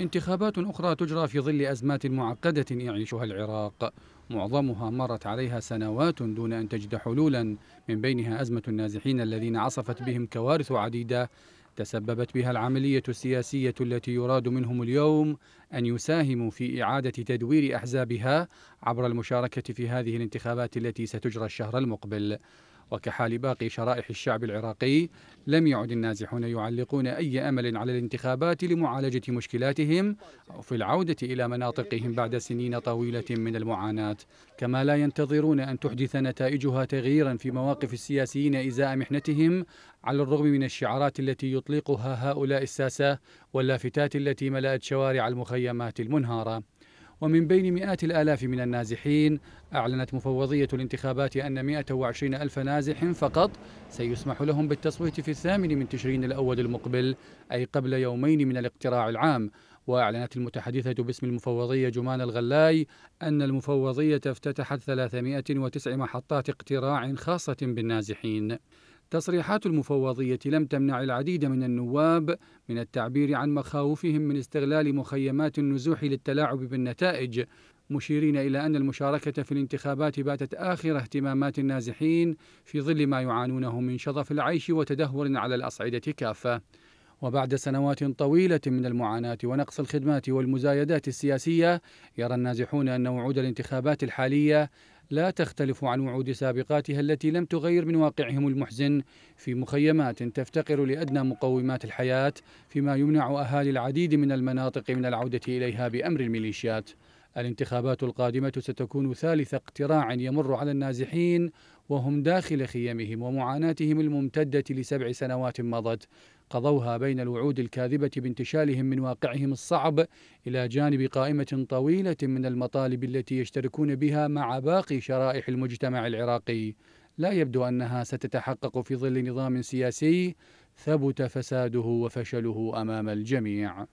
انتخابات أخرى تجرى في ظل أزمات معقدة يعيشها العراق. معظمها مرت عليها سنوات دون أن تجد حلولا. من بينها أزمة النازحين الذين عصفت بهم كوارث عديدة. تسببت بها العملية السياسية التي يراد منهم اليوم أن يساهموا في إعادة تدوير أحزابها عبر المشاركة في هذه الانتخابات التي ستجرى الشهر المقبل. وكحال باقي شرائح الشعب العراقي لم يعد النازحون يعلقون أي أمل على الانتخابات لمعالجة مشكلاتهم أو في العودة إلى مناطقهم بعد سنين طويلة من المعاناة. كما لا ينتظرون أن تحدث نتائجها تغييرا في مواقف السياسيين إزاء محنتهم على الرغم من الشعارات التي يطلقها هؤلاء الساسة واللافتات التي ملأت شوارع المخيمات المنهارة. ومن بين مئات الآلاف من النازحين أعلنت مفوضية الانتخابات أن 120 ألف نازح فقط سيسمح لهم بالتصويت في الثامن من تشرين الأول المقبل أي قبل يومين من الاقتراع العام. وأعلنت المتحدثة باسم المفوضية جمان الغلاي أن المفوضية افتتحت 309 محطات اقتراع خاصة بالنازحين. تصريحات المفوضية لم تمنع العديد من النواب من التعبير عن مخاوفهم من استغلال مخيمات النزوح للتلاعب بالنتائج مشيرين إلى أن المشاركة في الانتخابات باتت آخر اهتمامات النازحين في ظل ما يعانونه من شظف العيش وتدهور على الأصعدة كافة. وبعد سنوات طويلة من المعاناة ونقص الخدمات والمزايدات السياسية يرى النازحون أن وعود الانتخابات الحالية لا تختلف عن وعود سابقاتها التي لم تغير من واقعهم المحزن في مخيمات تفتقر لأدنى مقومات الحياة فيما يمنع أهالي العديد من المناطق من العودة إليها بأمر الميليشيات. الانتخابات القادمة ستكون ثالث اقتراع يمر على النازحين وهم داخل خيمهم ومعاناتهم الممتدة لسبع سنوات مضت. قضوها بين الوعود الكاذبة بانتشالهم من واقعهم الصعب إلى جانب قائمة طويلة من المطالب التي يشتركون بها مع باقي شرائح المجتمع العراقي. لا يبدو أنها ستتحقق في ظل نظام سياسي ثبت فساده وفشله أمام الجميع.